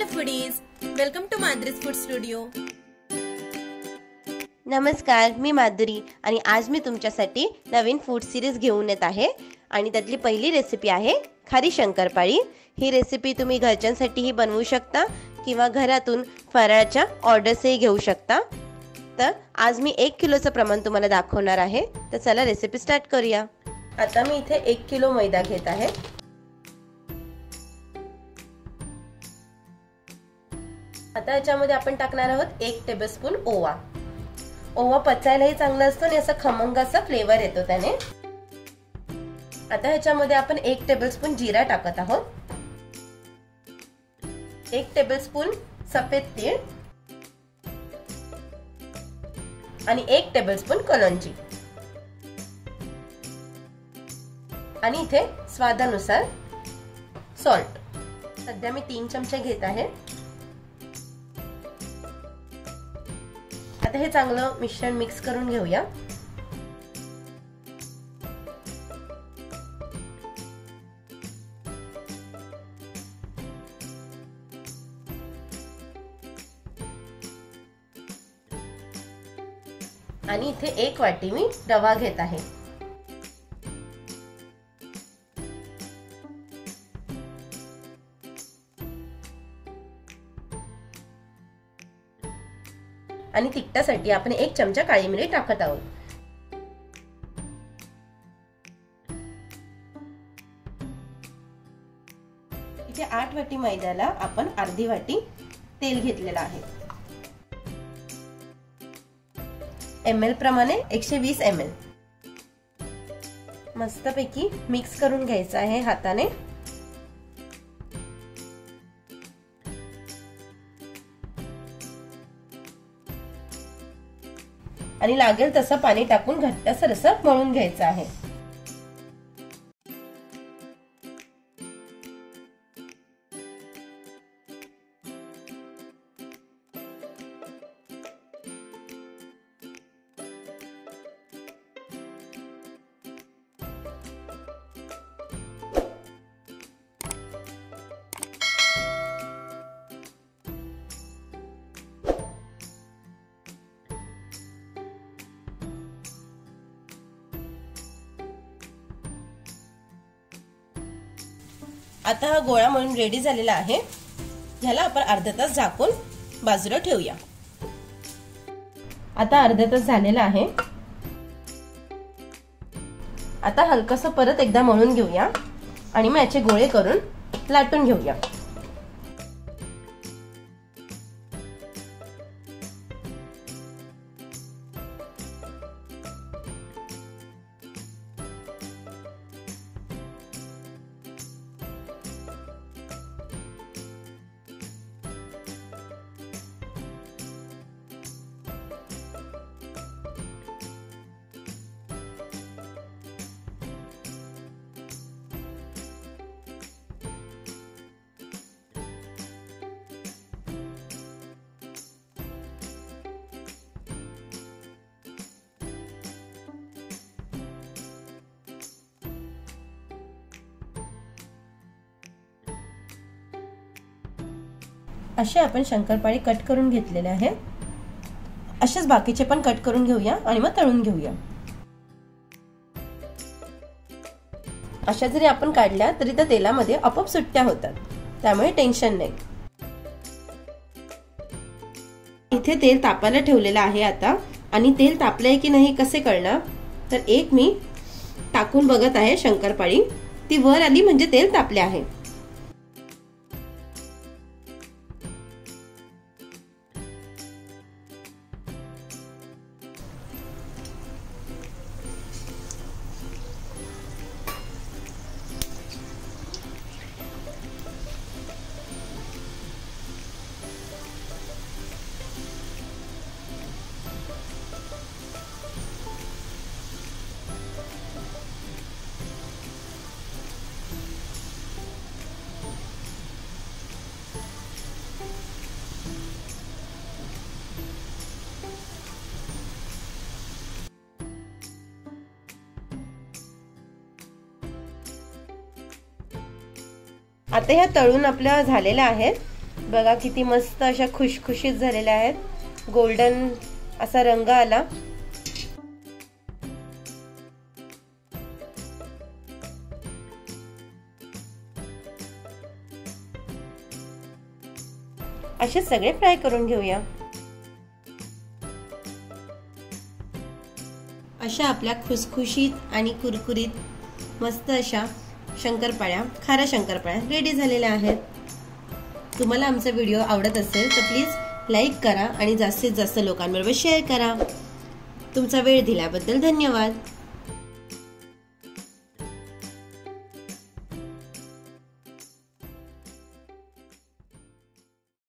Hello foodies welcome to Madhuri's food studio नमस्कार मी माधुरी आणि आज मी तुमच्यासाठी नवीन फूड सिरीज घेऊन येत आहे. आणि त्यातली पहिली रेसिपी आहे खारी शंकरपाळी. ही रेसिपी तुम्ही घरच्यांसाठीही बनवू शकता किंवा घरातून फराळाच्या ऑर्डर्सही घेऊ शकता. तर आज मी एक किलोचं प्रमाण तुम्हाला दाखवणार आहे. तर चला रेसिपी स्टार्ट करूया. आता मी इथे एक किलो मैदा घेत आहे. आता याच्यामध्ये आपण टाकणार आहोत एक टेबलस्पून ओवा. ओवा पचायलाही चांगला असतो आणि असा खमंग असा फ्लेवर येतो त्याने. आता ह्याच्यामध्ये आपण एक टेबलस्पून जिरा टाकत आहोत. एक टेबलस्पून सफेद तीळ. आणि एक टेबलस्पून कलंजी. आणि इथे स्वादानुसार सॉल्ट सध्या मी तीन चमचे घेत आहे. आता हे चांगलं मिश्रण मिक्स करून घेऊया. आणि इथे एक वाटी मी रवा घेत आहे. आणि तिखटासाठी आपण एक चमचा काळी मिरी टाकत आहोत. इथे आठ वाटी मैद्याला आपण अर्धी वाटी तेल घेतलेलं आहे. एम एल प्रमाणे एकशे वीस एम एल मस्तपैकी मिक्स करून घ्यायचं आहे हाताने. आणि लागेल तसं पाणी टाकून घट्टसर असं मळून घ्यायचं आहे. आता हा गोळा म्हणून रेडी झालेला आहे. ह्याला आपण अर्धा तास झाकून बाजूला ठेवूया. आता अर्धा तास झालेला आहे. आता हलकस परत एकदा मळून घेऊया आणि मग याचे गोळे करून लाटून घेऊया. असे आपण शंकरपाळी कट करून घेतलेले आहे. असेच बाकीचे पण कट करून घेऊया आणि मग तळून घेऊया. अशा जरी आपण काढल्या तरी त्या तेलामध्ये आपोआप सुट्ट्या होतात. त्यामुळे टेन्शन नाही. इथे तेल तापायला ठेवलेलं आहे आता. आणि तेल तापलंय की नाही कसे कळणार? तर एक मी टाकून बघत आहे शंकरपाळी. ती वर आली म्हणजे तेल तापले आहे. आता ह्या तळून आपल्या झालेल्या आहेत. बघा किती मस्त अशा खुशखुशीत झालेल्या आहेत. गोल्डन असा रंग आला. असे सगळे फ्राय करून घेऊया. अशा आपल्या खुसखुशीत आणि कुरकुरीत मस्त अशा शंकरपाळ्या खाऱ्या शंकरपाळ्या रेडी झालेल्या आहेत. तुम्हाला आमचा व्हिडिओ आवडत असेल तर प्लीज लाईक करा आणि जास्तीत जास्त लोकांबरोबर शेअर करा. तुमचा वेळ दिल्याबद्दल धन्यवाद.